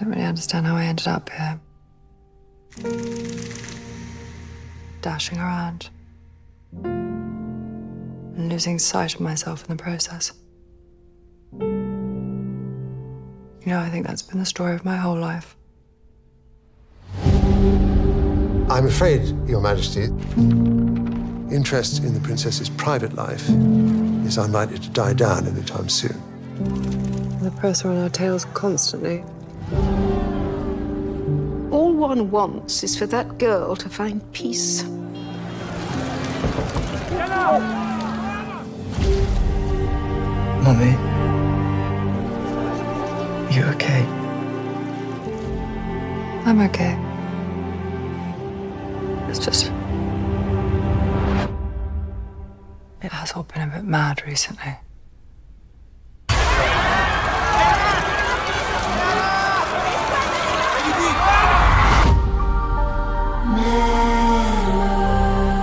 don't really understand how I ended up here. Dashing around. And losing sight of myself in the process. You know, I think that's been the story of my whole life. I'm afraid, Your Majesty, interest in the princess's private life is unlikely to die down anytime soon. The press are on our tails constantly. All one wants is for that girl to find peace. Mummy. You okay? I'm okay. It's just. It has all been a bit mad recently.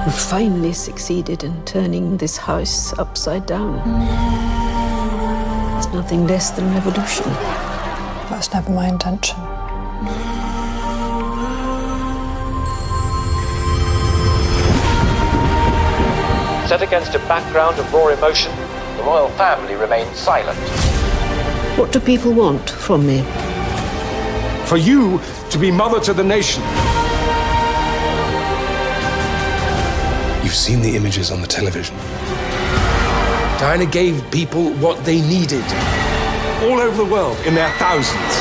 We've finally succeeded in turning this house upside down. It's nothing less than revolution. That was never my intention. Set against a background of raw emotion, the royal family remained silent. What do people want from me? For you to be mother to the nation. You've seen the images on the television. Diana gave people what they needed, All over the world, in their thousands.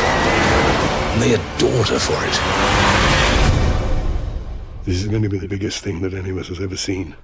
and they adored her for it. This is going to be the biggest thing that any of us has ever seen.